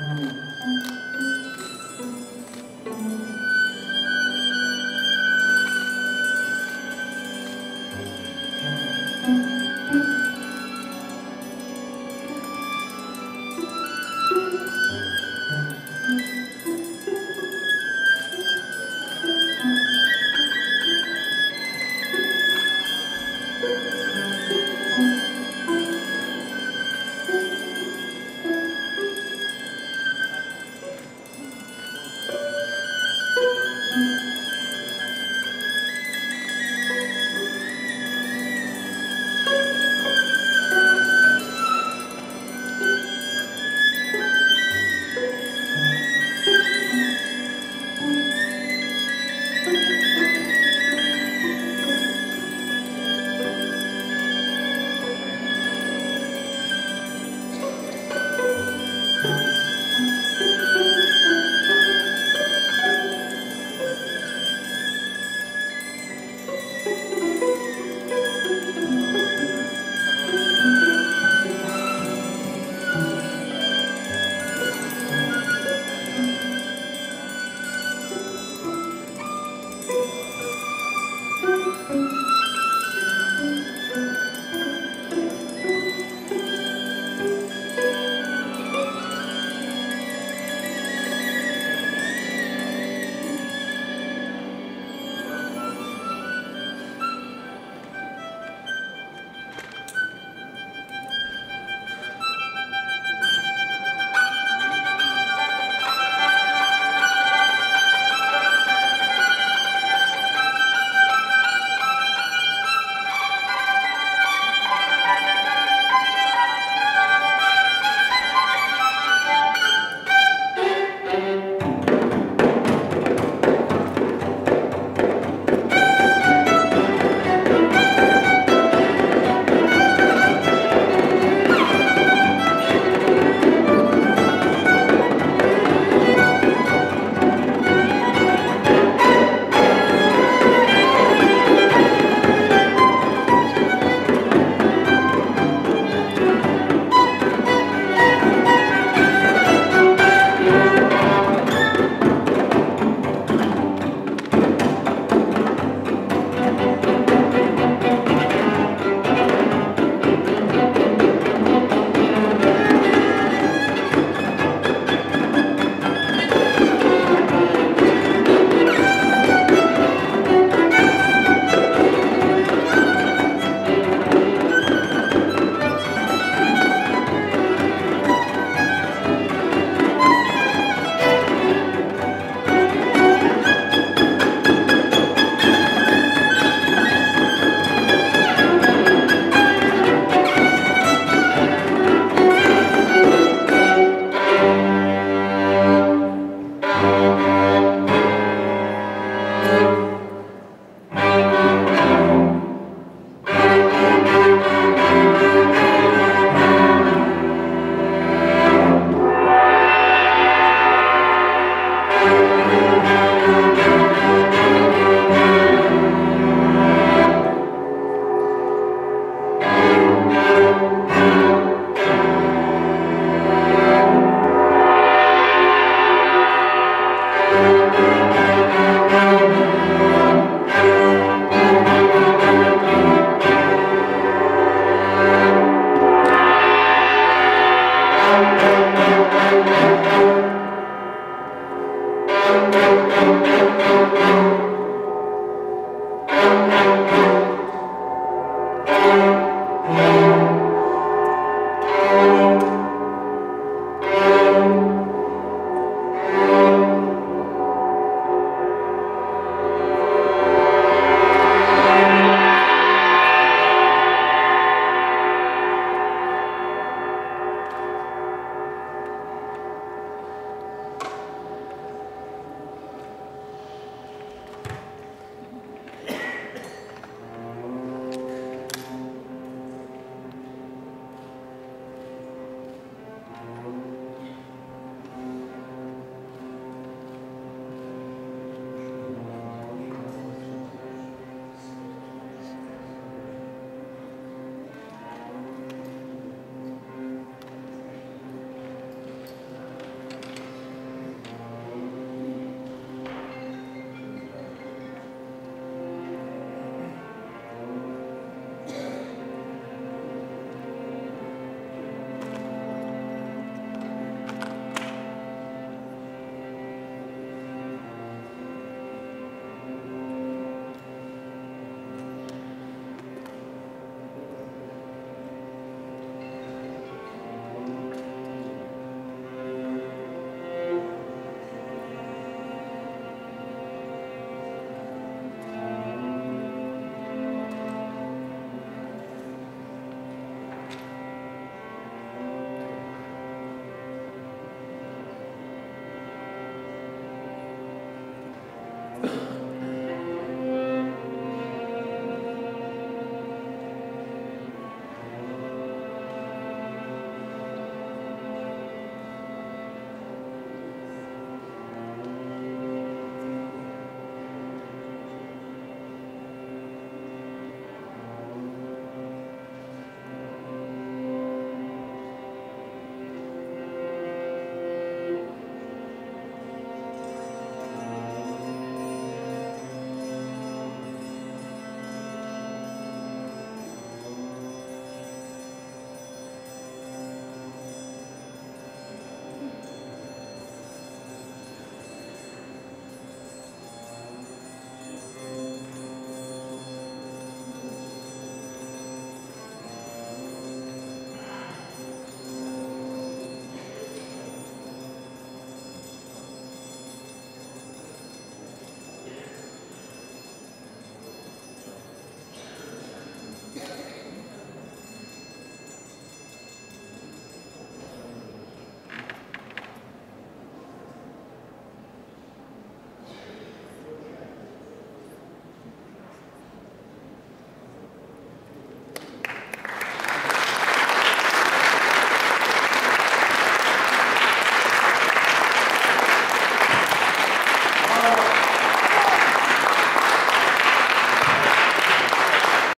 Amém.